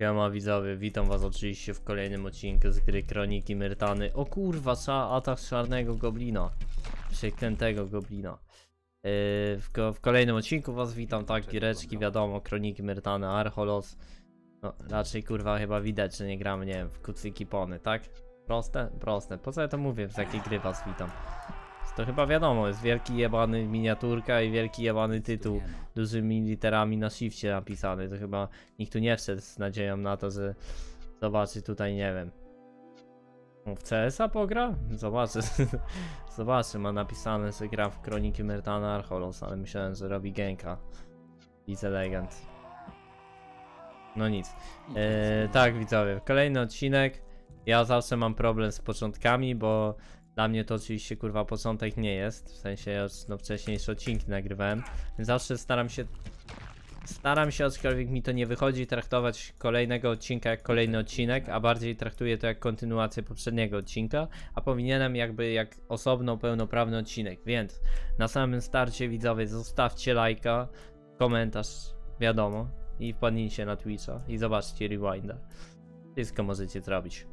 Siema widzowie, witam was oczywiście w kolejnym odcinku z gry Kroniki Myrtany. O kurwa, cza atak czarnego goblina. Przeklętego goblina. Yy, w, w kolejnym odcinku was witam, tak, giereczki, wiadomo, Kroniki Myrtany, Archolos. No, raczej kurwa chyba widać, że nie gramy, nie wiem, w kucyki pony, tak? Proste? Proste. Po co ja to mówię, w jakiej gry was witam? To chyba wiadomo, jest wielki jebany miniaturka i wielki jebany tytuł dużymi literami na shifcie napisany. To chyba nikt tu nie wszedł z nadzieją na to, że zobaczy tutaj, nie wiem. No, W CS-a pogra? Zobaczy. Zobaczy, ma napisane, że gra w Kroniki Myrtana Archolos, ale myślałem, że robi Genka. Widzę legend. No nic. E, tak, widzowie, kolejny odcinek. Ja zawsze mam problem z początkami, bo dla mnie to oczywiście kurwa początek nie jest. W sensie ja no, wcześniejsze odcinki nagrywałem. Zawsze staram się. Staram się, aczkolwiek mi to nie wychodzi, traktować kolejnego odcinka jak kolejny odcinek, a bardziej traktuję to jak kontynuację poprzedniego odcinka, a powinienem jakby jak osobno, pełnoprawny odcinek. Więc na samym starcie widzowie zostawcie lajka, komentarz, wiadomo, i wpadnijcie na Twitcha i zobaczcie rewinda. Wszystko możecie zrobić.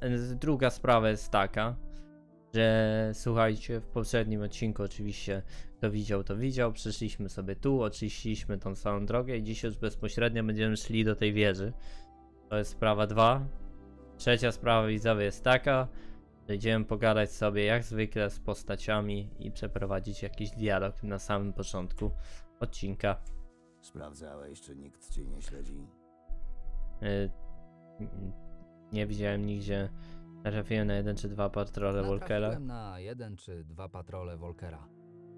N- druga sprawa jest taka, że słuchajcie, w poprzednim odcinku oczywiście kto widział, to widział. Przyszliśmy sobie tu, oczyściliśmy tą całą drogę i dzisiaj już bezpośrednio będziemy szli do tej wieży. To jest sprawa 2. Trzecia sprawa widzowie jest taka, że idziemy pogadać sobie jak zwykle z postaciami i przeprowadzić jakiś dialog na samym początku odcinka. Sprawdzałeś, czy nikt cię nie śledzi? Mm, nie widziałem nigdzie. Trafiłem na jeden czy dwa patrole Volkera. Na jeden czy dwa patrole Volkera.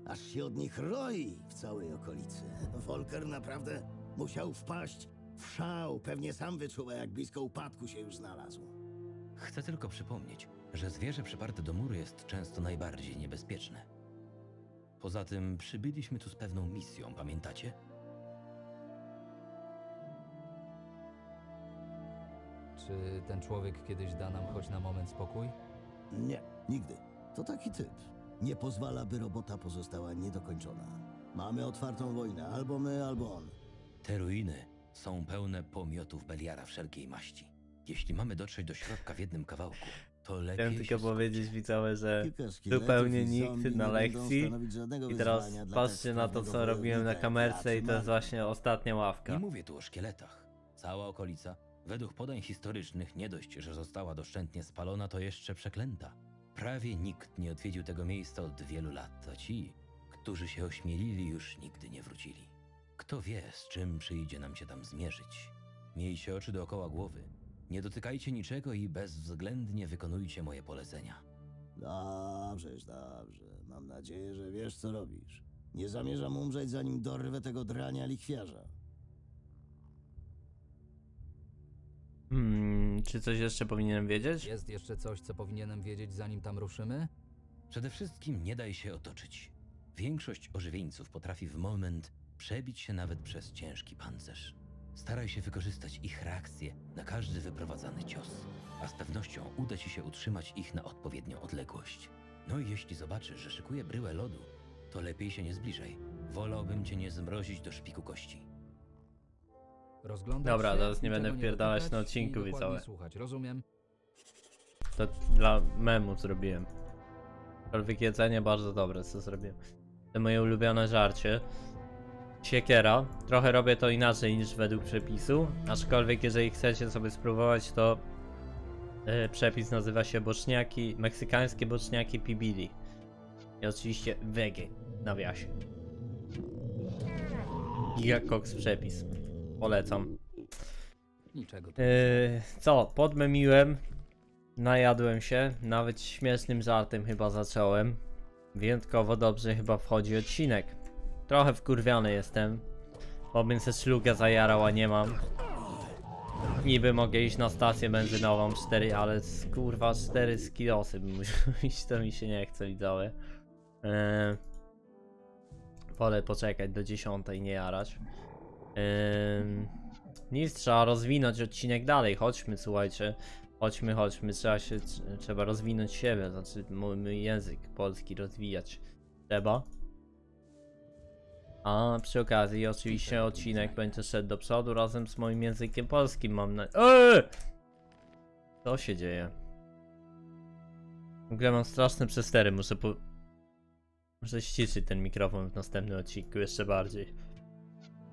Aż się od nich roi w całej okolicy. Volker naprawdę musiał wpaść w szał. Pewnie sam wyczuwa, jak blisko upadku się już znalazł. Chcę tylko przypomnieć, że zwierzę przyparte do muru jest często najbardziej niebezpieczne. Poza tym przybyliśmy tu z pewną misją, pamiętacie? Czy ten człowiek kiedyś da nam choć na moment spokój? Nie, nigdy. To taki typ. Nie pozwala, by robota pozostała niedokończona. Mamy otwartą wojnę, albo my, albo on. Te ruiny są pełne pomiotów Beliara wszelkiej maści. Jeśli mamy dotrzeć do środka w jednym kawałku, to lepiej Chciałem tylko się powiedzieć widzowie, że zupełnie nikt na nie lekcji. I teraz patrzcie na to, co robiłem na kamerce i to jest właśnie ostatnia Nie ławka. mówię tu o szkieletach. Cała okolica, według podań historycznych, nie dość, że została doszczętnie spalona, to jeszcze przeklęta. Prawie nikt nie odwiedził tego miejsca od wielu lat, a ci, którzy się ośmielili, już nigdy nie wrócili. Kto wie, z czym przyjdzie nam się tam zmierzyć. Miejcie oczy dookoła głowy. Nie dotykajcie niczego i bezwzględnie wykonujcie moje polecenia. Dobrze, dobrze. Mam nadzieję, że wiesz, co robisz. Nie zamierzam umrzeć, zanim dorwę tego drania lichwiarza. Hmm, czy coś jeszcze powinienem wiedzieć? Jest jeszcze coś, co powinienem wiedzieć, zanim tam ruszymy? Przede wszystkim nie daj się otoczyć. Większość ożywieńców potrafi w moment przebić się nawet przez ciężki pancerz. Staraj się wykorzystać ich reakcje na każdy wyprowadzany cios, a z pewnością uda ci się utrzymać ich na odpowiednią odległość. No i jeśli zobaczysz, że szykuje bryłę lodu, to lepiej się nie zbliżaj. Wolałbym cię nie zmrozić do szpiku kości. Dobra, się, teraz nie będę wpierdalać na odcinku, widzowie. słuchać, rozumiem? To dla memu zrobiłem. Aczkolwiek jedzenie bardzo dobre, co zrobiłem. To moje ulubione żarcie. Siekiera. Trochę robię to inaczej niż według przepisu. Aczkolwiek jeżeli chcecie sobie spróbować, to e, przepis nazywa się boczniaki, meksykańskie boczniaki pibili. I oczywiście wege nawiasie. Giga Cox przepis. Polecam. Niczego. Yy, co, podmemiłem, najadłem się, nawet śmiesznym żartem chyba zacząłem. Wyjątkowo dobrze chyba wchodzi odcinek. Trochę wkurwiony jestem, bo bym se szlugę zajarał, a nie mam. Niby mogę iść na stację benzynową 4, ale kurwa 4 skilosy bym musiał iść, to mi się nie chce widzowie. Yy, wolę poczekać do 10 nie jarać. Nic, trzeba rozwinąć odcinek dalej. Chodźmy, słuchajcie. Chodźmy, chodźmy. Trzeba się, tr- trzeba rozwinąć siebie, znaczy mój, mój język polski rozwijać. Trzeba. A przy okazji oczywiście odcinek będzie szedł do przodu razem z moim językiem polskim, mam na... Eee! Co się dzieje? W ogóle mam straszne przestery, muszę po... Muszę ściszyć ten mikrofon w następnym odcinku jeszcze bardziej.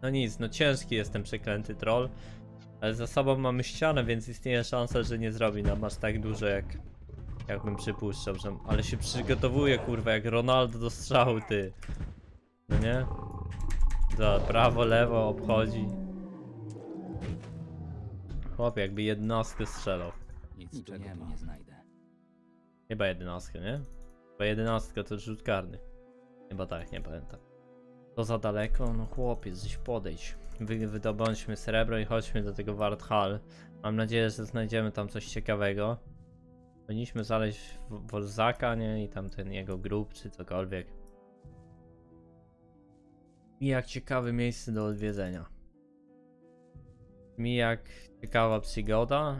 No nic, no ciężki jest ten przeklęty troll, ale za sobą mamy ścianę, więc istnieje szansa, że nie zrobi nam aż tak dużo jak... Jakbym przypuszczał, że... Ale się przygotowuje kurwa jak Ronaldo do strzału, ty. No nie? Za prawo, lewo obchodzi. Chłop jakby jednostkę strzelał. Nic Niczego nie, tu nie znajdę. Chyba jedenastkę, nie? Bo jedenastka to rzut karny. Chyba tak, nie pamiętam. To za daleko? No chłopiec, gdzieś podejdź. Wy, wydobądźmy srebro i chodźmy do tego Ward Hall. Mam nadzieję, że znajdziemy tam coś ciekawego. Powinniśmy znaleźć Wolzaka, nie? I tam ten jego grób, czy cokolwiek. I jak ciekawe miejsce do odwiedzenia. Mi jak ciekawa przygoda.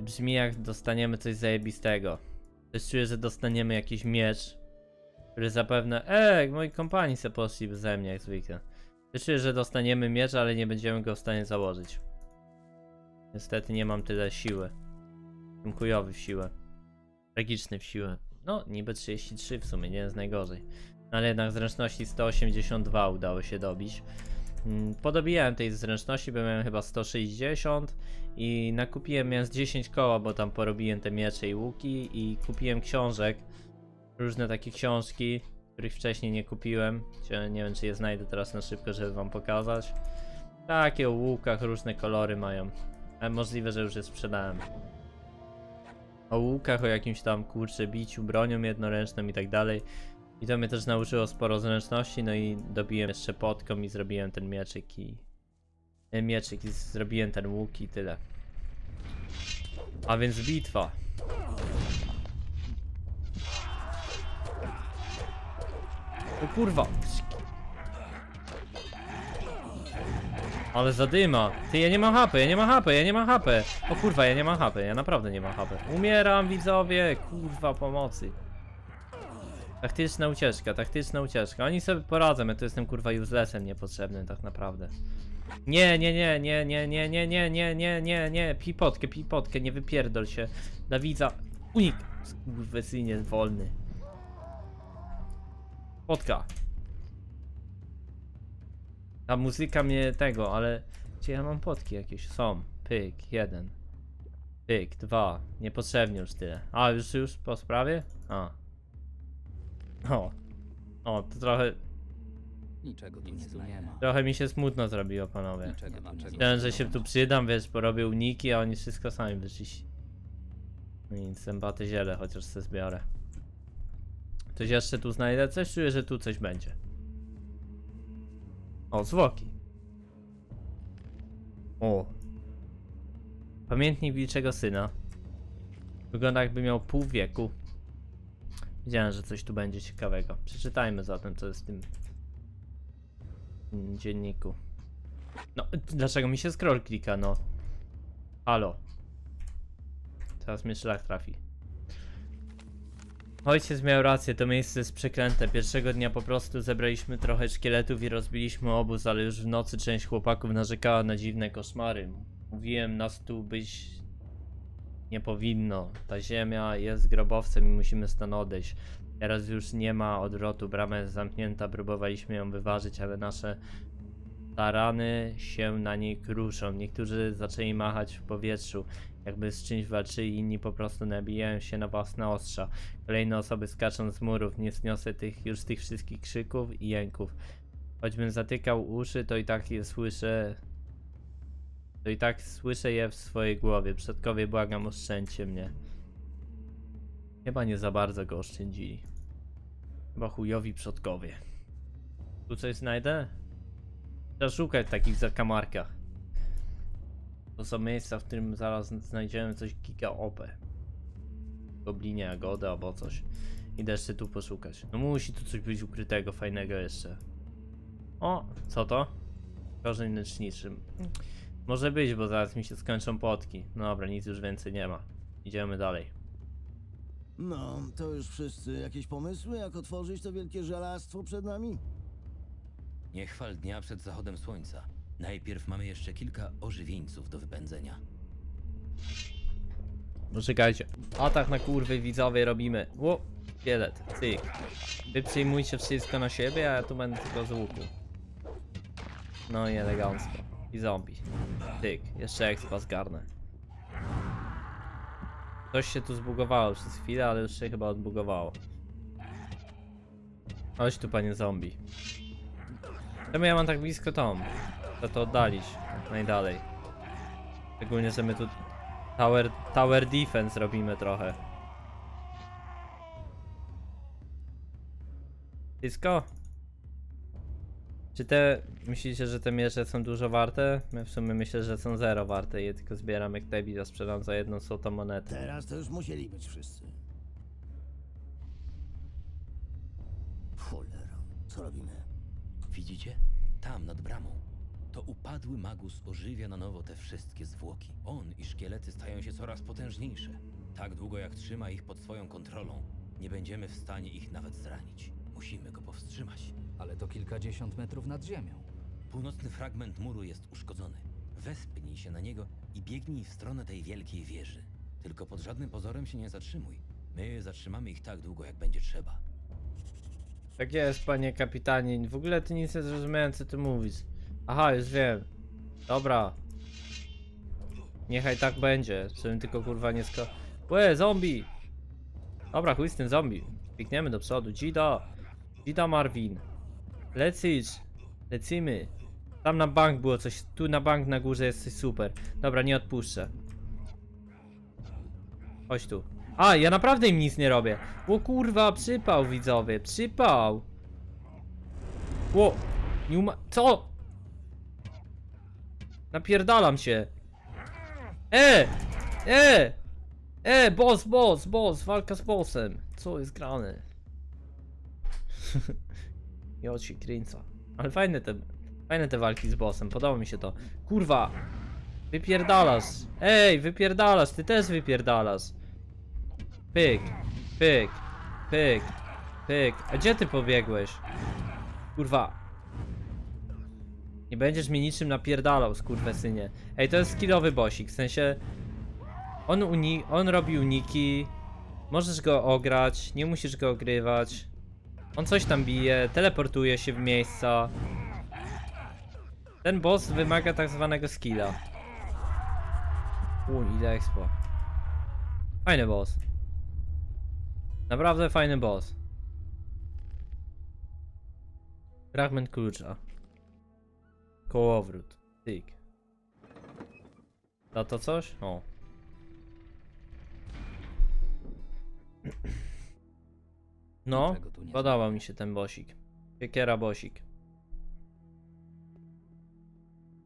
Brzmi jak dostaniemy coś zajebistego. Też czuję, że dostaniemy jakiś miecz, zapewne... Ej, moi kompanii se poszli beze mnie jak zwykle. Czuję, że dostaniemy miecz, ale nie będziemy go w stanie założyć. Niestety nie mam tyle siły. Jestem chujowy w siłę. Tragiczny w siłę. No, niby 33 w sumie, nie jest najgorzej. No, Ale jednak zręczności 182 udało się dobić. Mm, Podobijałem tej zręczności, bo miałem chyba 160 i nakupiłem, miałem z 10 koła, bo tam porobiłem te miecze i łuki i kupiłem książek, różne takie książki, których wcześniej nie kupiłem. Nie wiem, czy je znajdę teraz na szybko, żeby wam pokazać. Takie o łukach, różne kolory mają. Ale możliwe, że już je sprzedałem. O łukach, o jakimś tam kurczę biciu, bronią jednoręczną i tak dalej. I to mnie też nauczyło sporo zręczności, no i dobiłem jeszcze potką i zrobiłem ten mieczyk i... e, Mieczyk i zrobiłem ten łuk i tyle. A więc bitwa. O kurwa. Ale zadyma. Ty, ja nie mam HP, ja nie mam HP, ja nie mam HP. O kurwa, ja nie mam HP, ja naprawdę nie mam HP. Umieram, widzowie, kurwa, pomocy. Taktyczna ucieczka, taktyczna ucieczka. Oni sobie poradzą, ja tu jestem kurwa uselessem niepotrzebnym tak naprawdę. Nie, nie, nie, nie, nie, nie, nie, nie, nie, nie, nie, nie, pipotkę, pipotkę, nie wypierdol się. Dawidza, unik. Skurwysynie wolny. Potka. Ta muzyka mnie tego, ale... Gdzie ja mam potki jakieś? Są. Pyk, jeden. Pyk, dwa. Niepotrzebnie już tyle. A, już, już po sprawie? A. O. O, to trochę, Niczego tu nie, znajdę. trochę mi się smutno zrobiło, panowie. Niczego Myślałem, że się tu przydam, wiesz, porobię uniki, a oni wszystko sami wyszli. No nic, zębate ziele, chociaż se zbiorę. Coś jeszcze tu znajdę? Coś czuję, że tu coś będzie. O, zwłoki. O. Pamiętnik wilczego syna. Wygląda jakby miał pół wieku. Wiedziałem, że coś tu będzie ciekawego. Przeczytajmy zatem, co jest w tym dzienniku. No, dlaczego mi się scroll klika, no? Halo. Teraz mnie szlak trafi. Ojciec miał rację, to miejsce jest przeklęte. Pierwszego dnia po prostu zebraliśmy trochę szkieletów i rozbiliśmy obóz, ale już w nocy część chłopaków narzekała na dziwne koszmary. Mówiłem, nas tu być nie powinno. Ta ziemia jest grobowcem i musimy stąd odejść. Teraz już nie ma odwrotu, brama jest zamknięta, próbowaliśmy ją wyważyć, ale nasze tarany się na niej kruszą. Niektórzy zaczęli machać w powietrzu, jakby z czymś walczyli, inni po prostu nabijają się na własne ostrza. Kolejne osoby skaczą z murów, nie zniosę tych, już tych wszystkich krzyków i jęków. Choćbym zatykał uszy, to i tak je słyszę. To i tak słyszę je w swojej głowie. Przodkowie błagam, oszczędźcie mnie. Chyba nie za bardzo go oszczędzili. Chyba chujowi przodkowie. Tu coś znajdę? Trzeba szukać takich zakamarkach. To są miejsca, w którym zaraz znajdziemy coś giga OP. Goblinie jagody albo coś. Idę jeszcze tu poszukać. No musi tu coś być ukrytego, fajnego jeszcze. O, co to? Korzeń leczniczy. Może być, bo zaraz mi się skończą potki. No dobra, nic już więcej nie ma. Idziemy dalej. No, to już wszyscy. Jakieś pomysły, jak otworzyć to wielkie żelastwo przed nami? Nie chwal dnia przed zachodem słońca. Najpierw mamy jeszcze kilka ożywieńców do wypędzenia. No czekajcie. Atak na kurwy widzowie robimy. Ło, szkielet, cyk. Wy przyjmujcie wszystko na siebie, a ja tu będę tylko z łuku. No i elegancko. I zombie. Tyk, jeszcze expa zgarnę. Coś się tu zbugowało przez chwilę, ale już się chyba odbugowało. Chodź tu panie zombie. Czemu ja mam tak blisko tom? Chcę to oddalić najdalej. Szczególnie, że my tu Tower, tower defense robimy trochę. Blisko? Czy te, myślicie, że te miecze są dużo warte? My w sumie myślę, że są zero warte je tylko zbieram jak debil, a sprzedam za jedną złotą monetę. Teraz to już musieli być wszyscy. Cholera, co robimy? Widzicie? Tam, nad bramą. To upadły magus ożywia na nowo te wszystkie zwłoki. On i szkielety stają się coraz potężniejsze. Tak długo jak trzyma ich pod swoją kontrolą, nie będziemy w stanie ich nawet zranić. Musimy go powstrzymać. Ale to kilkadziesiąt metrów nad ziemią. Północny fragment muru jest uszkodzony. Wespnij się na niego i biegnij w stronę tej wielkiej wieży. Tylko pod żadnym pozorem się nie zatrzymuj. My zatrzymamy ich tak długo, jak będzie trzeba. Tak jest, panie kapitanie. W ogóle ty nic nie zrozumiałem, co ty mówisz. Aha, już wiem. Dobra. Niechaj tak będzie. Żebym tylko kurwa nie sko... Łe, zombie! Dobra, chuj z tym zombie. Biegniemy do przodu. Gida! Gida Marvin. Lecisz. Lecimy. Tam na bank było coś. Tu na bank na górze jest coś super. Dobra, nie odpuszczę. Chodź tu. A, ja naprawdę im nic nie robię. O kurwa, przypał widzowie, przypał. Ło, nie uma... Co? Napierdalam się. E! E! E, boss, boss, boss, walka z bossem. Co jest grane? Ja ci kręca. Ale fajne te, fajne te walki z bossem, podoba mi się to. Kurwa! Wypierdalasz! Ej, wypierdalasz, ty też wypierdalasz. Pyk, pyk, pyk, pyk. A gdzie ty pobiegłeś? Kurwa. Nie będziesz mi niczym napierdalał, skurwesynie. Ej, to jest skillowy bossik, w sensie... On, uni on robi uniki, możesz go ograć, nie musisz go ogrywać. On coś tam bije, teleportuje się w miejsca. Ten boss wymaga tak zwanego skilla. Uj, ile expo. Fajny boss. Naprawdę fajny boss. Fragment klucza. Kołowrót. Tyk. Da to coś? O. No, podobał mi się ten bosik. Piekiera bosik.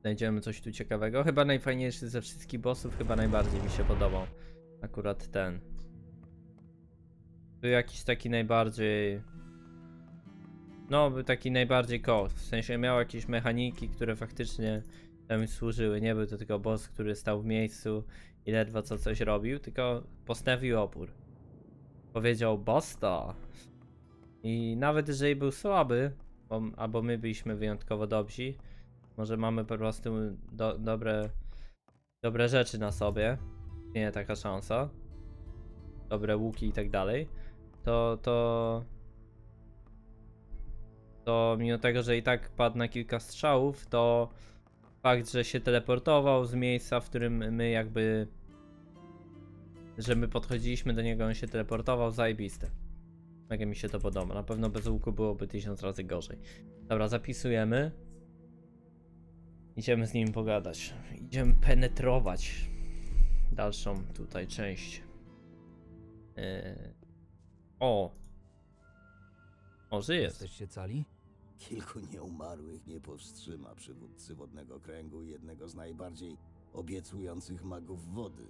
Znajdziemy coś tu ciekawego. Chyba najfajniejszy ze wszystkich bossów, chyba najbardziej mi się podobał. Akurat ten. Tu jakiś taki najbardziej. No, był taki najbardziej koł. W sensie miał jakieś mechaniki, które faktycznie tam służyły. Nie był to tylko boss, który stał w miejscu i ledwo co coś robił, tylko postawił opór. Powiedział basta. I nawet jeżeli był słaby, bo, albo my byliśmy wyjątkowo dobrzy, może mamy po prostu do, dobre, dobre rzeczy na sobie, nie taka szansa, dobre łuki i tak dalej, to, to, to mimo tego, że i tak padł na kilka strzałów, to fakt, że się teleportował z miejsca, w którym my jakby, że my podchodziliśmy do niego, on się teleportował, zajebiste. Mega mi się to podoba. Na pewno bez łuku byłoby tysiąc razy gorzej. Dobra, zapisujemy. Idziemy z nim pogadać. Idziemy penetrować dalszą tutaj część. Yy... O! O, żyje. Jesteście cali? Kilku nieumarłych nie powstrzyma przywódcy wodnego kręgu i jednego z najbardziej obiecujących magów wody.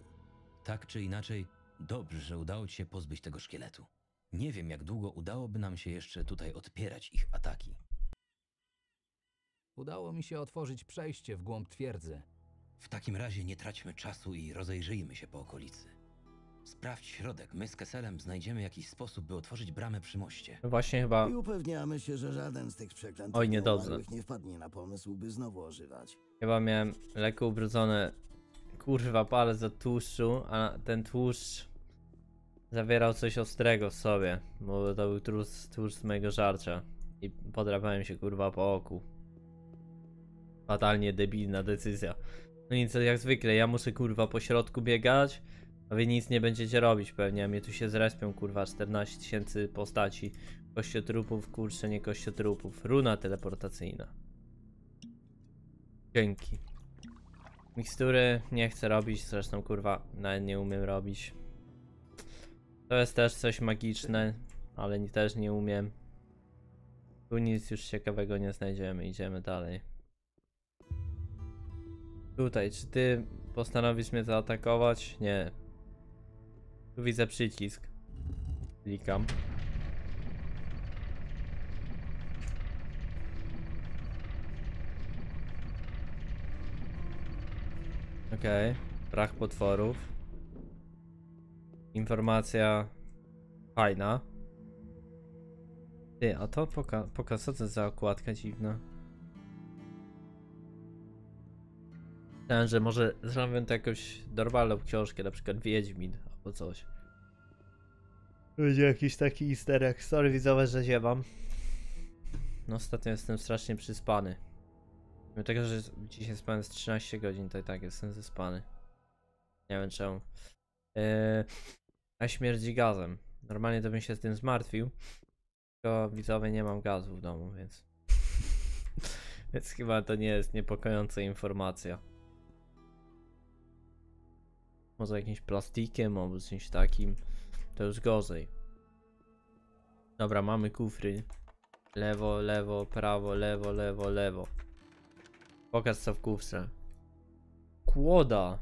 Tak czy inaczej, dobrze, że udało ci się pozbyć tego szkieletu. Nie wiem, jak długo udałoby nam się jeszcze tutaj odpierać ich ataki. Udało mi się otworzyć przejście w głąb twierdzy. W takim razie nie traćmy czasu i rozejrzyjmy się po okolicy. Sprawdź środek. My z Keselem znajdziemy jakiś sposób, by otworzyć bramę przy moście. No właśnie chyba... I upewniamy się, że żaden z tych przeklętych Oj, niedobrze. nieumarłych nie wpadnie na pomysł, by znowu ożywać. Chyba miałem lekko ubrudzone kurwa palec do tłuszczu, a ten tłuszcz zawierał coś ostrego w sobie, bo to był tłuszcz, tłuszcz z mojego żarcia i podrapałem się kurwa po oku. Fatalnie debilna decyzja. No nic, jak zwykle, ja muszę kurwa po środku biegać, a wy nic nie będziecie robić pewnie, a mnie tu się zrespią kurwa 14 tysięcy postaci. Kościotrupów, kurczę, nie kościotrupów. Runa teleportacyjna. Dzięki. Mikstury nie chcę robić, zresztą kurwa nawet nie umiem robić. To jest też coś magiczne, ale ni- też nie umiem. Tu nic już ciekawego nie znajdziemy, idziemy dalej. Tutaj, czy ty postanowisz mnie zaatakować? Nie. Tu widzę przycisk. Klikam. Okej, brak potworów. Informacja fajna. Ty, a to poka pokaż, co to za okładka dziwna. Myślałem, że może zrobię to jakąś normalną książkę, na przykład Wiedźmin albo coś. Będzie jakiś taki easter egg. Sorry widzowie, że ziewam. No ostatnio jestem strasznie przyspany. Mimo tego, że dzisiaj spałem z 13 godzin, to i tak jestem zespany. Nie wiem czemu. Eee, a śmierdzi gazem. Normalnie to bym się z tym zmartwił. Tylko widzowie nie mam gazu w domu, więc. więc chyba to nie jest niepokojąca informacja. Może jakimś plastikiem albo czymś takim. To już gorzej. Dobra, mamy kufry. Lewo, lewo, prawo, lewo, lewo, lewo. Pokaż co w kufrze. Kłoda.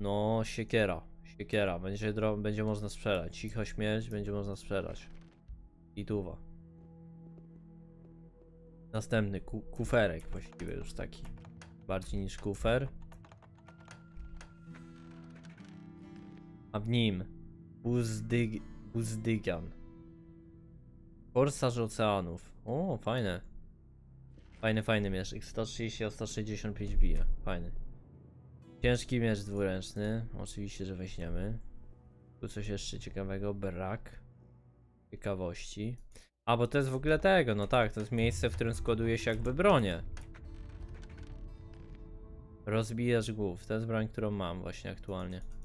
No, siekiera. Siekiera. Będzie, będzie można sprzedać. Cicho śmierć będzie można sprzedać. I tuwa. Następny ku kuferek właściwie już taki. Bardziej niż kufer. A w nim Buzdyg Buzdygian. Korsarz oceanów. O, fajne. Fajny, fajny miecz. 130 o 165 bije. Fajny. Ciężki miecz dwuręczny. Oczywiście, że weźmiemy. Tu coś jeszcze ciekawego. Brak. Ciekawości. A, bo to jest w ogóle tego. No tak, to jest miejsce, w którym składuje się jakby bronię. Rozbijasz głów. To jest broń, którą mam właśnie aktualnie.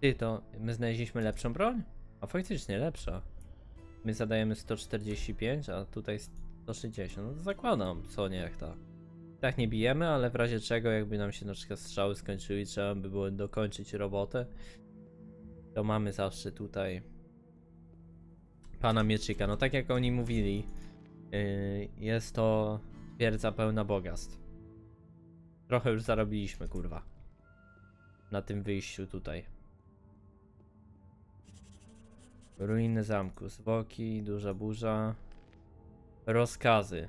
Ty, to my znaleźliśmy lepszą broń? A faktycznie lepsza. My zadajemy 145, a tutaj 160. No to zakładam, co nie jak ta. Tak nie bijemy, ale w razie czego, jakby nam się na przykład strzały skończyły i trzeba by było dokończyć robotę, to mamy zawsze tutaj pana mieczyka. No tak jak oni mówili, yy, jest to twierdza pełna bogactw. Trochę już zarobiliśmy, kurwa. Na tym wyjściu tutaj. Ruiny zamku, zwłoki, duża burza. Rozkazy.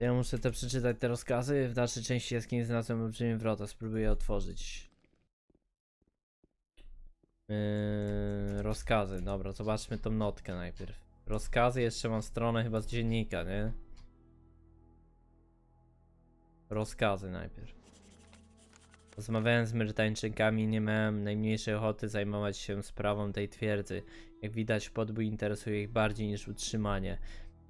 Ja muszę te przeczytać te rozkazy. W dalszej części jaskini znalazłem olbrzymię wrota. Spróbuję otworzyć. Yy, rozkazy. Dobra, zobaczmy tą notkę najpierw. Rozkazy, jeszcze mam stronę chyba z dziennika, nie? Rozkazy najpierw. Rozmawiałem z Myrtańczykami, nie miałem najmniejszej ochoty zajmować się sprawą tej twierdzy. Jak widać, podbój interesuje ich bardziej niż utrzymanie.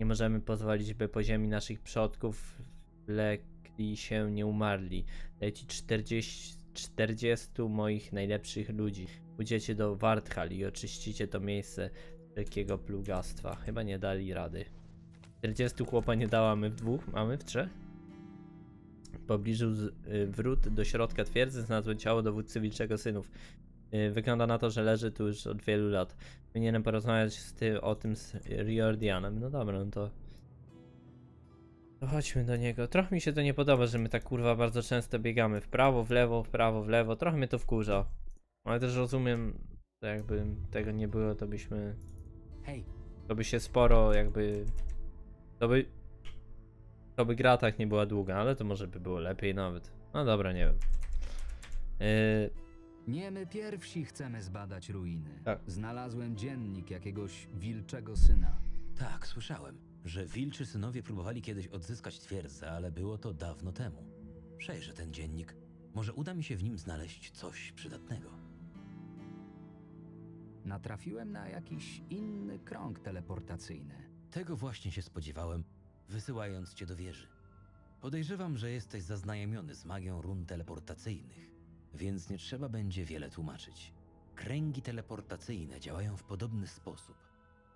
Nie możemy pozwolić, by po ziemi naszych przodków wlekli się nie umarli. Leci 40, 40 moich najlepszych ludzi. Pójdziecie do Warthal i oczyścicie to miejsce z wielkiego plugastwa. Chyba nie dali rady. 40 chłopa nie dała, my w dwóch, mamy w trzech? Pobliżu y, wrót do środka twierdzy znalazłem ciało dowódcy Wilczego Synów. Y, Wygląda na to, że leży tu już od wielu lat. Powinienem porozmawiać z ty, o tym z Riordianem. No dobra, no to... To chodźmy do niego. Trochę mi się to nie podoba, że my tak kurwa bardzo często biegamy w prawo, w lewo, w prawo, w lewo. Trochę mnie to wkurza. Ale też rozumiem, że jakby tego nie było, to byśmy... Hej, To by się sporo jakby... To by... To by gra tak nie była długa, ale to może by było lepiej nawet. No dobra, nie wiem. Yy, Nie my pierwsi chcemy zbadać ruiny. Tak. Znalazłem dziennik jakiegoś wilczego syna. Tak, słyszałem, że wilczy synowie próbowali kiedyś odzyskać twierdzę, ale było to dawno temu. Przejrzę ten dziennik. Może uda mi się w nim znaleźć coś przydatnego. Natrafiłem na jakiś inny krąg teleportacyjny. Tego właśnie się spodziewałem, wysyłając cię do wieży. Podejrzewam, że jesteś zaznajomiony z magią run teleportacyjnych, więc nie trzeba będzie wiele tłumaczyć. Kręgi teleportacyjne działają w podobny sposób,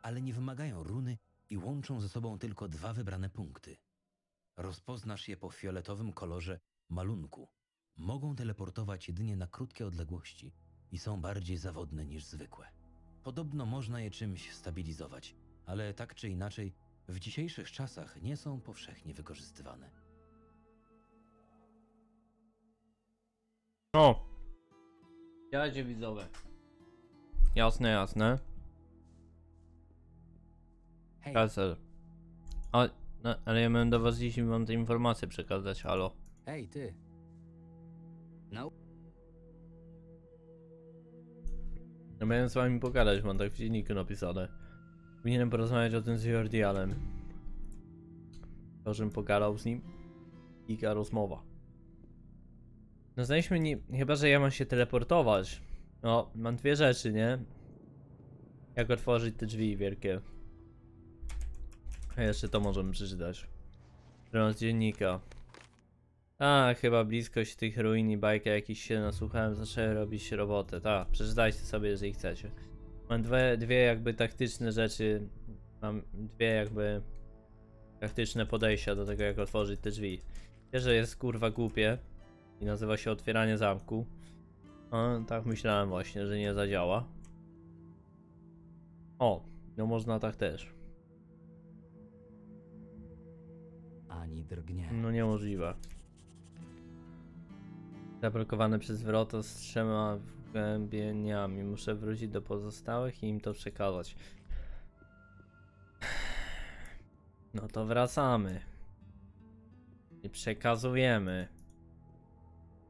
ale nie wymagają runy i łączą ze sobą tylko dwa wybrane punkty. Rozpoznasz je po fioletowym kolorze malunku. Mogą teleportować jedynie na krótkie odległości i są bardziej zawodne niż zwykłe. Podobno można je czymś stabilizować, ale tak czy inaczej, w dzisiejszych czasach nie są powszechnie wykorzystywane. O! Działajcie widzowie. Jasne, jasne. Hej, Kasel. A, no, ale ja miałem do was dziś i mam te informacje przekazać, halo. hej ty. No, No miałem z wami pogadać, mam tak w dzienniku napisane. Powinienem porozmawiać o tym z Jordialem. To, pogadał z nim. Giga rozmowa. No znaliśmy nie... Chyba, że ja mam się teleportować. No, mam dwie rzeczy, nie? Jak otworzyć te drzwi wielkie. A jeszcze to możemy przeczytać. Z dziennika. A, chyba bliskość tych ruin i bajka jakiś się nasłuchałem, zaczęły robić robotę. Tak, przeczytajcie sobie, jeżeli chcecie. Mam dwie, dwie jakby taktyczne rzeczy. Mam dwie jakby taktyczne podejścia do tego, jak otworzyć te drzwi. Pierwsze jest kurwa głupie i nazywa się otwieranie zamku. A, tak myślałem właśnie, że nie zadziała. O, no można tak też. ani drgnie. No niemożliwe. Zablokowane przez wrota z trzema wgłębieniami. Muszę wrócić do pozostałych i im to przekazać. No to wracamy. I przekazujemy.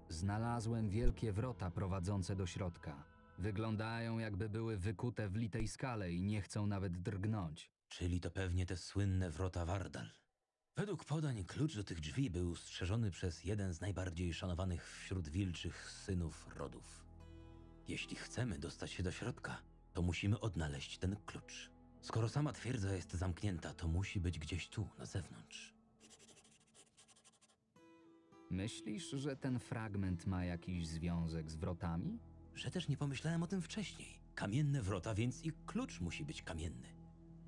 Znalazłem wielkie wrota prowadzące do środka. Wyglądają jakby były wykute w litej skale i nie chcą nawet drgnąć. Czyli to pewnie te słynne wrota Wardal. Według podań klucz do tych drzwi był strzeżony przez jeden z najbardziej szanowanych wśród wilczych synów rodów. Jeśli chcemy dostać się do środka, to musimy odnaleźć ten klucz. Skoro sama twierdza jest zamknięta, to musi być gdzieś tu, na zewnątrz. Myślisz, że ten fragment ma jakiś związek z wrotami? Że też nie pomyślałem o tym wcześniej. Kamienne wrota, więc i klucz musi być kamienny.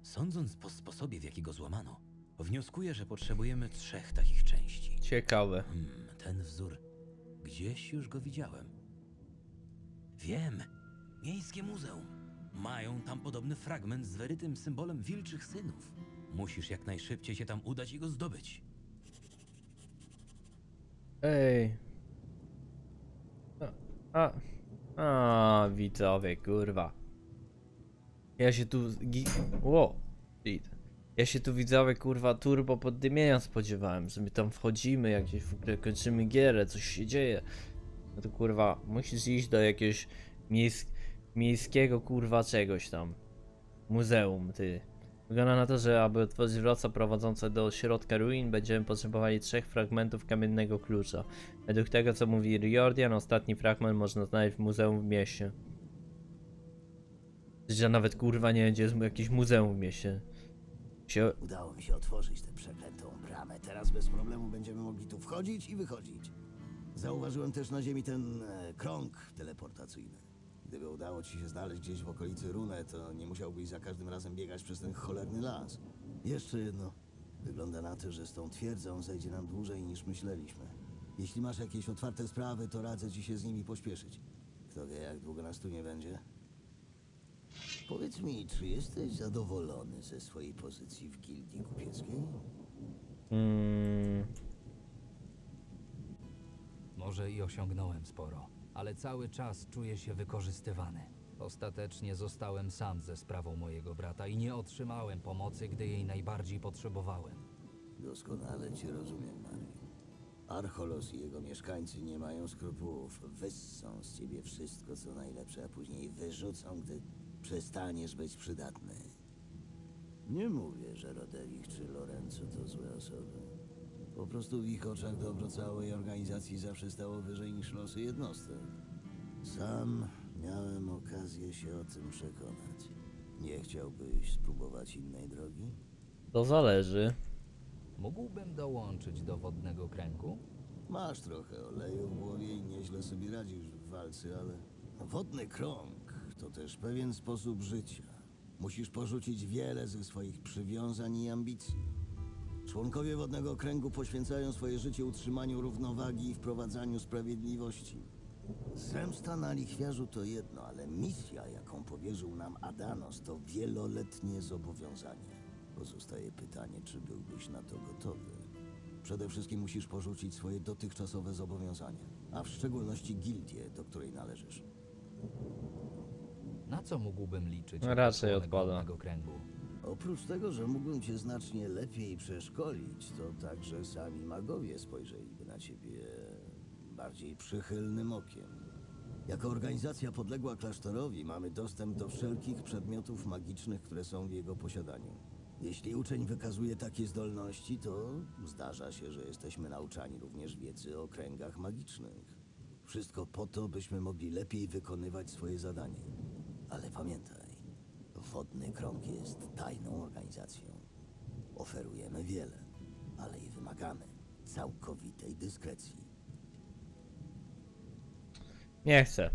Sądząc po sposobie, w jaki go złamano, wnioskuję, że potrzebujemy trzech takich części. Ciekawe. Hmm, ten wzór. Gdzieś już go widziałem. Wiem. Miejskie muzeum. Mają tam podobny fragment z wyrytym symbolem wilczych synów. Musisz jak najszybciej się tam udać i go zdobyć. Ej. A, a, a widzowie, kurwa. Ja się tu. Ło, shit. Ja się tu widzowie, kurwa, turbo poddymienia spodziewałem, że my tam wchodzimy, jak gdzieś w ogóle kończymy gierę, coś się dzieje. No to kurwa, musisz iść do jakiegoś miejsc miejskiego, kurwa, czegoś tam. Muzeum, ty. Wygląda na to, że aby otworzyć wrota prowadzące do środka ruin, będziemy potrzebowali trzech fragmentów kamiennego klucza. Według tego, co mówi Riordan, ostatni fragment można znaleźć w muzeum w mieście. Że nawet kurwa nie będzie jakieś muzeum w mieście. Się... Udało mi się otworzyć tę przeklętą bramę. Teraz bez problemu będziemy mogli tu wchodzić i wychodzić. Zauważyłem też na ziemi ten e, krąg teleportacyjny. Gdyby udało ci się znaleźć gdzieś w okolicy runę, to nie musiałbyś za każdym razem biegać przez ten cholerny las. Jeszcze jedno. Wygląda na to, że z tą twierdzą zejdzie nam dłużej niż myśleliśmy. Jeśli masz jakieś otwarte sprawy, to radzę ci się z nimi pośpieszyć. Kto wie, jak długo nas tu nie będzie? Powiedz mi, czy jesteś zadowolony ze swojej pozycji w gildii kupieckiej? Mm, Może i osiągnąłem sporo, ale cały czas czuję się wykorzystywany. Ostatecznie zostałem sam ze sprawą mojego brata i nie otrzymałem pomocy, gdy jej najbardziej potrzebowałem. Doskonale cię rozumiem, Mary. Archolos i jego mieszkańcy nie mają skrupułów. Wyssą z ciebie wszystko, co najlepsze, a później wyrzucą, gdy przestaniesz być przydatny. Nie mówię, że Rodewich czy Lorenzo to złe osoby. Po prostu w ich oczach dobro całej organizacji zawsze stało wyżej niż losy jednostek. Sam miałem okazję się o tym przekonać. Nie chciałbyś spróbować innej drogi? To zależy. Mógłbym dołączyć do wodnego kręgu? Masz trochę oleju w głowie i nieźle sobie radzisz w walce, ale wodny krąg to też pewien sposób życia. Musisz porzucić wiele ze swoich przywiązań i ambicji. Członkowie wodnego kręgu poświęcają swoje życie utrzymaniu równowagi i wprowadzaniu sprawiedliwości. Zemsta na lichwiarzu to jedno, ale misja, jaką powierzył nam Adanos, to wieloletnie zobowiązanie. Pozostaje pytanie, czy byłbyś na to gotowy. Przede wszystkim musisz porzucić swoje dotychczasowe zobowiązania, a w szczególności gildię, do której należysz. Na co mógłbym liczyć? Raczej odpada. kręgu? Oprócz tego, że mógłbym cię znacznie lepiej przeszkolić, to także sami magowie spojrzeliby na ciebie bardziej przychylnym okiem. Jako organizacja podległa klasztorowi mamy dostęp do wszelkich przedmiotów magicznych, które są w jego posiadaniu. Jeśli uczeń wykazuje takie zdolności, to zdarza się, że jesteśmy nauczani również wiedzy o kręgach magicznych. Wszystko po to, byśmy mogli lepiej wykonywać swoje zadanie. Ale pamiętaj, Wodny Krąg jest tajną organizacją. Oferujemy wiele, ale i wymagamy całkowitej dyskrecji. Nie chcę.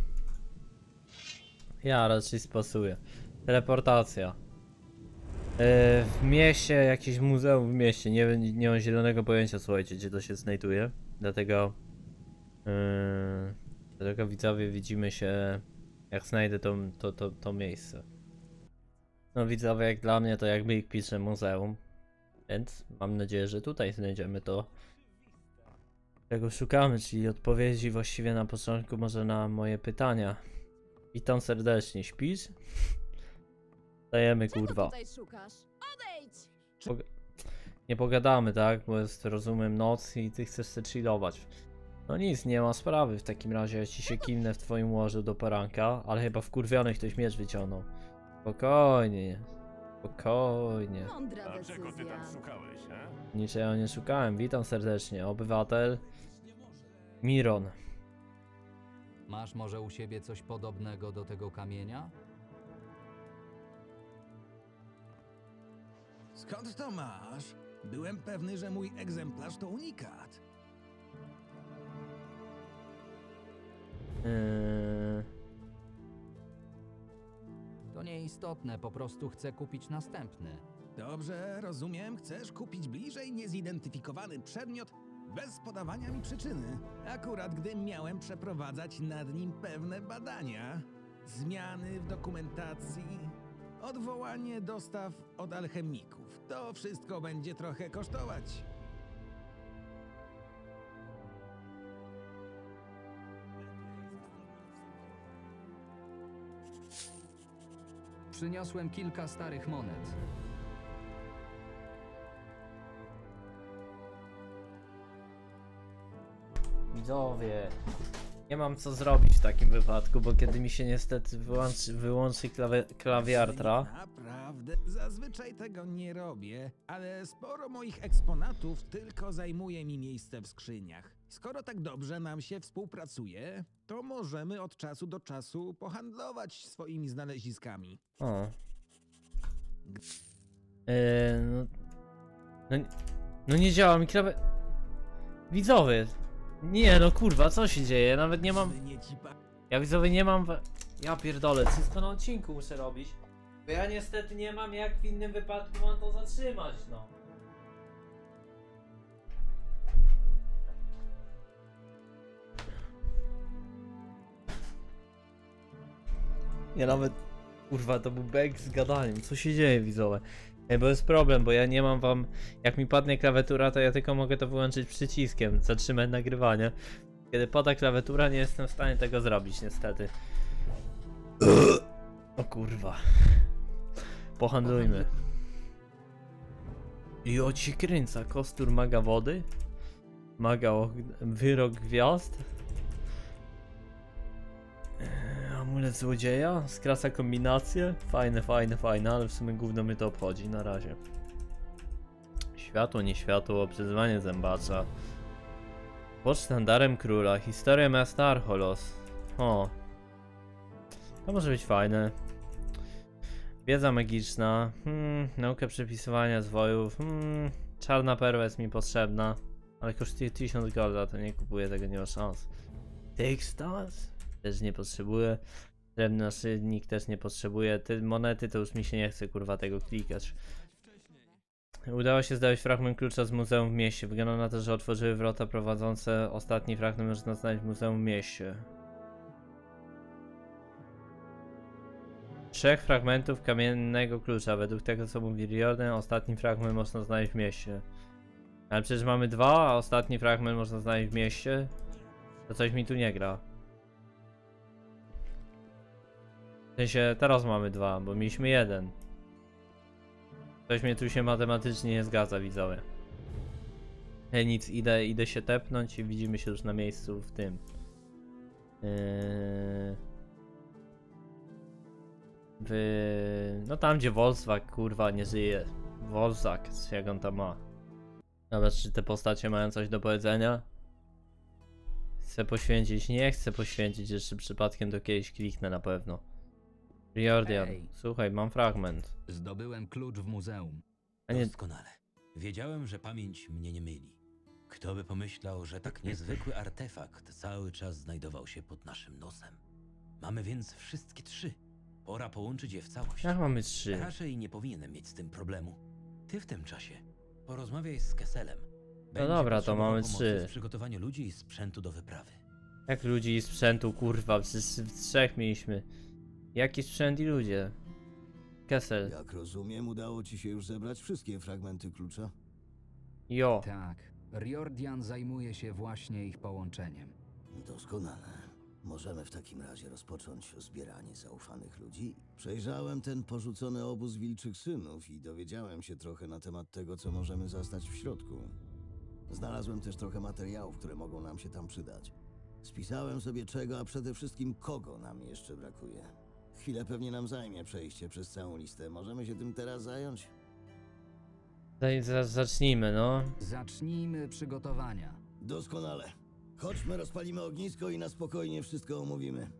Ja raczej spasuję. Teleportacja. Yy, w mieście, jakieś muzeum w mieście. Nie, nie mam zielonego pojęcia, słuchajcie, gdzie to się znajduje. Dlatego. Yy, dlatego widzowie widzimy się, jak znajdę to, to, to, to miejsce. No widzowie, jak dla mnie to jakby ich pisze muzeum. Więc mam nadzieję, że tutaj znajdziemy to. Czego szukamy, czyli odpowiedzi właściwie na początku może na moje pytania. Witam serdecznie, śpisz? Dajemy kurwa. Pog- nie pogadamy, tak? Bo jest, rozumiem, noc i ty chcesz sobie chillować. No nic, nie ma sprawy. W takim razie ja ci się kimnę w twoim łożu do poranka, ale chyba wkurwiony ktoś miecz wyciągnął. Spokojnie. Spokojnie. Mądra Dlaczego ty decyzja. tam szukałeś, he? Niczego nie szukałem. Witam serdecznie. Obywatel Miron. Masz może u siebie coś podobnego do tego kamienia? Skąd to masz? Byłem pewny, że mój egzemplarz to unikat. Yy... To nieistotne, po prostu chcę kupić następny. Dobrze, rozumiem, chcesz kupić bliżej niezidentyfikowany przedmiot bez podawania mi przyczyny. Akurat gdy miałem przeprowadzać nad nim pewne badania, zmiany w dokumentacji, odwołanie dostaw od alchemików. To wszystko będzie trochę kosztować. Przyniosłem kilka starych monet. Widzowie, nie mam co zrobić w takim wypadku, bo kiedy mi się niestety wyłączy, wyłączy klawi klawiartra, Naprawdę, zazwyczaj tego nie robię, ale sporo moich eksponatów tylko zajmuje mi miejsce w skrzyniach. Skoro tak dobrze nam się współpracuje, to możemy od czasu do czasu pohandlować swoimi znaleziskami. O. Yy, no, no, no nie działa mi klawe... Widzowie! Nie no kurwa, co się dzieje? Nawet nie mam... Ja widzowie nie mam... Ja pierdolę, wszystko na odcinku muszę robić. Bo ja niestety nie mam jak w innym wypadku mam to zatrzymać, no. Ja nawet... Kurwa, to był bek z gadaniem. Co się dzieje, widzowie? Bo jest problem, bo ja nie mam wam... Jak mi padnie klawiatura, to ja tylko mogę to wyłączyć przyciskiem, zatrzymać nagrywanie. Kiedy pada klawiatura, nie jestem w stanie tego zrobić, niestety. O kurwa. Pohandlujmy. I o ci kręca, kostur maga wody? Maga wyrok gwiazd. Amulet złodzieja, skraca kombinacje. Fajne, fajne, fajne, ale w sumie gówno mnie to obchodzi na razie. Światło, nie światło, przyzwanie zębacza. Pod sztandarem króla, historia miasta Archolos. O. To może być fajne. Wiedza magiczna, hmm, nauka przepisywania zwojów, hmm, czarna perła jest mi potrzebna, ale kosztuje 1000 golda, to nie kupuję tego, nie ma szans. Textas? Też nie potrzebuję. Drewny naszyjnik też nie potrzebuję. Te monety to już mi się nie chce kurwa tego klikać. Udało się znaleźć fragment klucza z muzeum w mieście. Wygląda na to, że otworzyły wrota prowadzące ostatni fragment można znaleźć w muzeum w mieście. Trzech fragmentów kamiennego klucza. Według tego co mówi Riordan, ostatni fragment można znaleźć w mieście. Ale przecież mamy dwa, a ostatni fragment można znaleźć w mieście. To coś mi tu nie gra. W sensie teraz mamy dwa, bo mieliśmy jeden. Coś mnie tu się matematycznie nie zgadza, widzowie. Hej, nic, idę, idę się tepnąć i widzimy się już na miejscu w tym. Yy... W... No tam gdzie Volkswagen kurwa nie żyje. Volzak, jak on tam ma. Dobra, czy te postacie mają coś do powiedzenia? Chcę poświęcić, nie chcę poświęcić, jeszcze przypadkiem do kiedyś kliknę na pewno. Riordian, Ej. słuchaj, mam fragment. Zdobyłem klucz w muzeum. A nie, Doskonale. Wiedziałem, że pamięć mnie nie myli. Kto by pomyślał, że tak niezwykły artefakt cały czas znajdował się pod naszym nosem. Mamy więc wszystkie trzy. Pora połączyć je w całość. jak mamy trzy? Raczej nie powinienem mieć z tym problemu. Ty w tym czasie porozmawiaj z Keselem. Będzie dobra, to mamy trzy. W przygotowaniu ludzi i sprzętu do wyprawy. Jak ludzi i sprzętu, kurwa, przecież w trzech mieliśmy. Jaki sprzęt i ludzie? Kessel. Jak rozumiem, udało ci się już zebrać wszystkie fragmenty klucza? Jo. Tak. Riordian zajmuje się właśnie ich połączeniem. Doskonale. Możemy w takim razie rozpocząć zbieranie zaufanych ludzi. Przejrzałem ten porzucony obóz wilczych synów i dowiedziałem się trochę na temat tego, co możemy zastać w środku. Znalazłem też trochę materiałów, które mogą nam się tam przydać. Spisałem sobie czego, a przede wszystkim kogo nam jeszcze brakuje. Chwilę pewnie nam zajmie przejście przez całą listę. Możemy się tym teraz zająć? Daj, za- zacznijmy, no. Zacznijmy przygotowania. Doskonale. Chodźmy, rozpalimy ognisko i na spokojnie wszystko omówimy.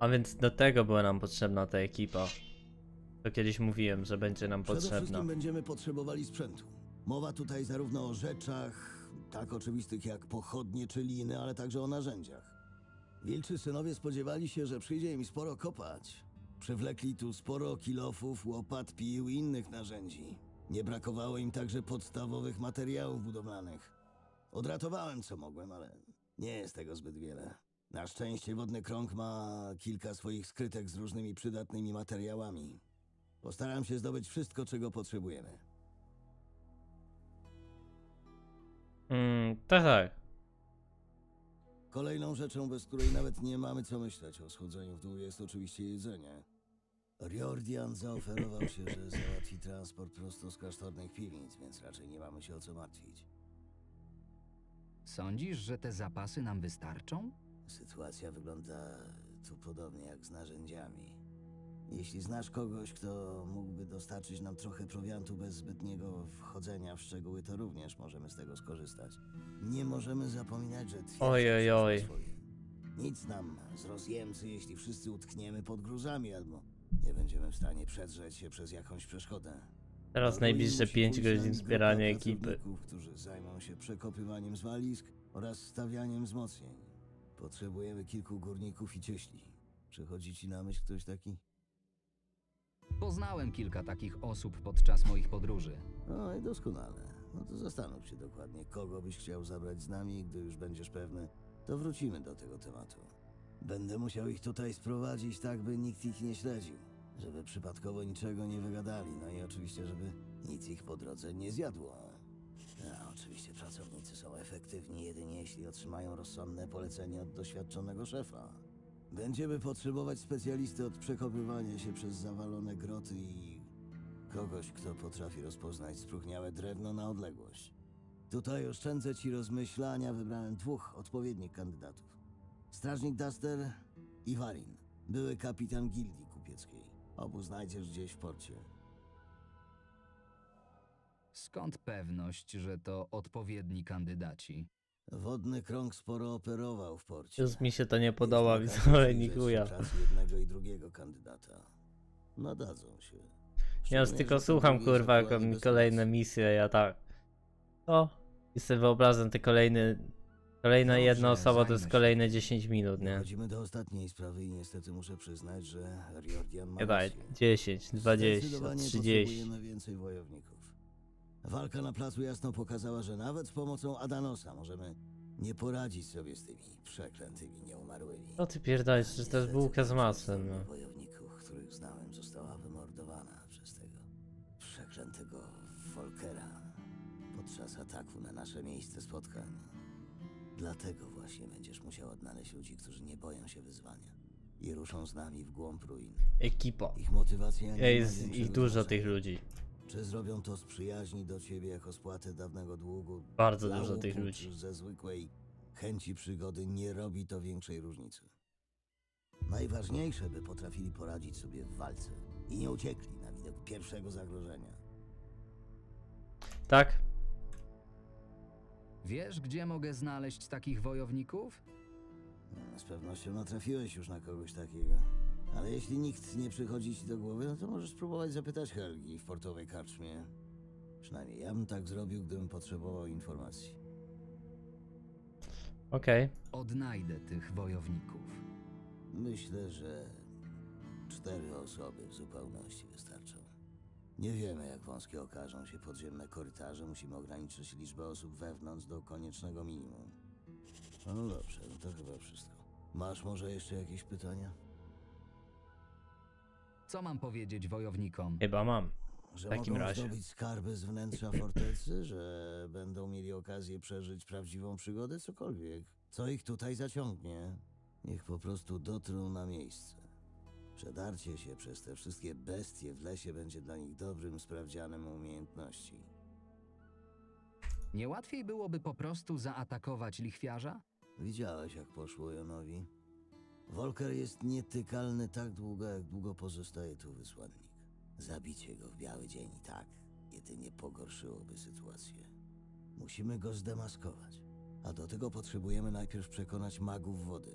A więc do tego była nam potrzebna ta ekipa. To kiedyś mówiłem, że będzie nam Przede potrzebna. wszystkim będziemy potrzebowali sprzętu. Mowa tutaj zarówno o rzeczach, tak oczywistych jak pochodnie czy liny, ale także o narzędziach. Wilczy synowie spodziewali się, że przyjdzie im sporo kopać. Przywlekli tu sporo kilofów, łopat, pił i innych narzędzi. Nie brakowało im także podstawowych materiałów budowlanych. Odratowałem co mogłem, ale nie jest tego zbyt wiele. Na szczęście wodny krąg ma kilka swoich skrytek z różnymi przydatnymi materiałami. Postaram się zdobyć wszystko, czego potrzebujemy. Mm, tak, tak. Kolejną rzeczą, bez której nawet nie mamy co myśleć o schodzeniu w dół, jest oczywiście jedzenie. Riordian zaoferował się, że załatwi transport prosto z klasztornych piwnic, więc raczej nie mamy się o co martwić. Sądzisz, że te zapasy nam wystarczą? Sytuacja wygląda tu podobnie jak z narzędziami. Jeśli znasz kogoś, kto mógłby dostarczyć nam trochę prowiantu bez zbytniego wchodzenia w szczegóły, to również możemy z tego skorzystać. Nie możemy zapominać, że twierdzą Oj, oj, swoje. Nic nam z rozjemcy, jeśli wszyscy utkniemy pod gruzami albo nie będziemy w stanie przedrzeć się przez jakąś przeszkodę. Teraz Albo najbliższe musi 5 pójść z godzin zbierania ekipy. pracowników, którzy zajmą się przekopywaniem zwalisk oraz stawianiem wzmocnień. Potrzebujemy kilku górników i cieśli. Przychodzi ci na myśl ktoś taki? Poznałem kilka takich osób podczas moich podróży. No i doskonale. No to zastanów się dokładnie, kogo byś chciał zabrać z nami, gdy już będziesz pewny, to wrócimy do tego tematu. Będę musiał ich tutaj sprowadzić tak, by nikt ich nie śledził. Żeby przypadkowo niczego nie wygadali, no i oczywiście, żeby nic ich po drodze nie zjadło. A oczywiście pracownicy są efektywni jedynie jeśli otrzymają rozsądne polecenie od doświadczonego szefa. Będziemy potrzebować specjalisty od przekopywania się przez zawalone groty i kogoś, kto potrafi rozpoznać spróchniałe drewno na odległość. Tutaj oszczędzę ci rozmyślania, wybrałem dwóch odpowiednich kandydatów. Strażnik Duster i Warin, były kapitan gildii kupieckiej. Obu znajdziesz gdzieś w porcie. Skąd pewność, że to odpowiedni kandydaci? Wodny krąg sporo operował w porcie. Już mi się to nie podoba, widzowie, się pracy jednego i drugiego kandydata. Nadadzą się. Ja już tylko słucham, kurwa, jak on bez kolejne misje, ja tak. O, i sobie wyobrażam te kolejne. Kolejna Dobrze, jedna osoba to jest kolejne 10 minut, nie? Dochodzimy do ostatniej sprawy i niestety muszę przyznać, że Riordian ma Nie daj, rację. 10, 20, Zdecydowanie 30. potrzebujemy więcej wojowników. Walka na placu jasno pokazała, że nawet z pomocą Adanosa możemy nie poradzić sobie z tymi przeklętymi nieumarłymi. No ty pierdolisz, że to jest bułka z masłem, no. wojowników, których znałem, została wymordowana przez tego przeklętego Volkera podczas ataku na nasze miejsce spotkań. Dlatego właśnie będziesz musiał odnaleźć ludzi, którzy nie boją się wyzwania i ruszą z nami w głąb ruin. Ekipa. Ich motywacja Jest ich dużo tych ludzi. Czy zrobią to z przyjaźni do ciebie jako spłatę dawnego długu? Bardzo dla dużo tych łupu, ludzi. czy ze zwykłej chęci przygody nie robi to większej różnicy. Najważniejsze, by potrafili poradzić sobie w walce i nie uciekli na widok pierwszego zagrożenia. Tak? Wiesz, gdzie mogę znaleźć takich wojowników? No, Z pewnością natrafiłeś już na kogoś takiego. Ale jeśli nikt nie przychodzi ci do głowy, no to możesz spróbować zapytać Helgi w portowej karczmie. Przynajmniej ja bym tak zrobił, gdybym potrzebował informacji. Okej. Odnajdę tych wojowników. Myślę, że cztery osoby w zupełności wystarczą. Nie wiemy, jak wąskie okażą się podziemne korytarze. Musimy ograniczyć liczbę osób wewnątrz do koniecznego minimum. No dobrze, no to chyba wszystko. Masz może jeszcze jakieś pytania? Co mam powiedzieć wojownikom? Chyba mam. Że W takim mogą razie. zdobyć skarby z wnętrza fortecy, że będą mieli okazję przeżyć prawdziwą przygodę, cokolwiek. Co ich tutaj zaciągnie? Niech po prostu dotrą na miejsce. Przedarcie się przez te wszystkie bestie w lesie będzie dla nich dobrym sprawdzianem umiejętności. Nie łatwiej byłoby po prostu zaatakować lichwiarza? Widziałeś, jak poszło Jonowi? Volker jest nietykalny tak długo, jak długo pozostaje tu wysłannik. Zabicie go w biały dzień i tak jedynie pogorszyłoby sytuację. Musimy go zdemaskować. A do tego potrzebujemy najpierw przekonać magów wody.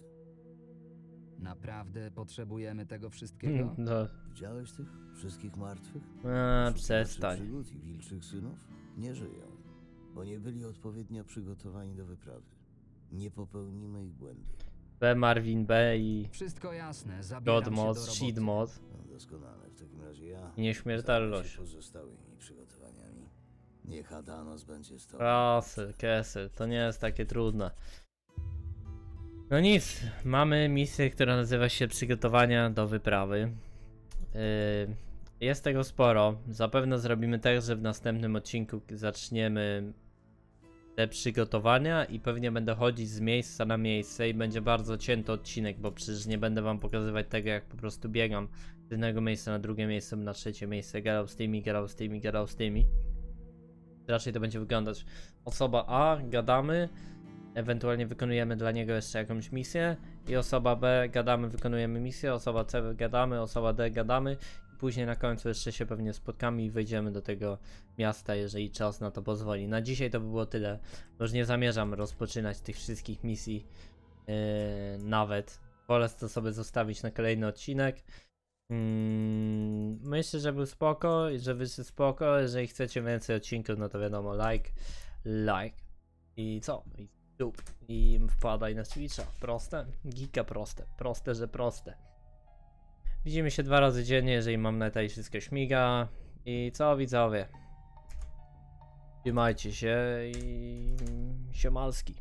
Naprawdę potrzebujemy tego wszystkiego? No, Widziałeś tych wszystkich martwych? a, przestań. przygód i wilczych synów? Nie żyją, bo nie byli odpowiednio przygotowani do wyprawy. Nie popełnimy ich błędu. B Marvin B i Wszystko jasne, zabieram God się Mod, do roboty. Shit Mod No doskonale, w takim razie ja... i nieśmiertelność. się pozostałymi przygotowaniami. Niech Adanos będzie z tobą. Kessel, to nie jest takie trudne. No nic, mamy misję, która nazywa się Przygotowania do wyprawy. Yy, jest tego sporo. Zapewne zrobimy tak, że w następnym odcinku zaczniemy te przygotowania i pewnie będę chodzić z miejsca na miejsce i będzie bardzo cięty odcinek, bo przecież nie będę wam pokazywać tego, jak po prostu biegam z jednego miejsca na drugie miejsce, na trzecie miejsce, gadał z tymi, gadał z tymi, gadał z tymi raczej to będzie wyglądać. Osoba A, gadamy, ewentualnie wykonujemy dla niego jeszcze jakąś misję i osoba B, gadamy, wykonujemy misję, osoba C, gadamy, osoba D, gadamy później na końcu jeszcze się pewnie spotkamy i wejdziemy do tego miasta, jeżeli czas na to pozwoli. Na dzisiaj to by było tyle. Już nie zamierzam rozpoczynać tych wszystkich misji yy, nawet. Wolę to sobie zostawić na kolejny odcinek. Mm, myślę, że był spoko, że wyszedł spoko. Jeżeli chcecie więcej odcinków, no to wiadomo, like, like i co? I dup. I wpadaj na Twitcha. Proste? Gika proste. Proste, że proste. Widzimy się dwa razy dziennie, jeżeli mam neta i wszystko śmiga. I co widzowie? Trzymajcie się i siemalski.